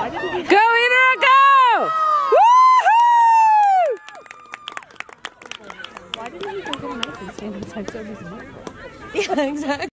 Go, Ina, go! Why didn't he go get? Yeah, exactly.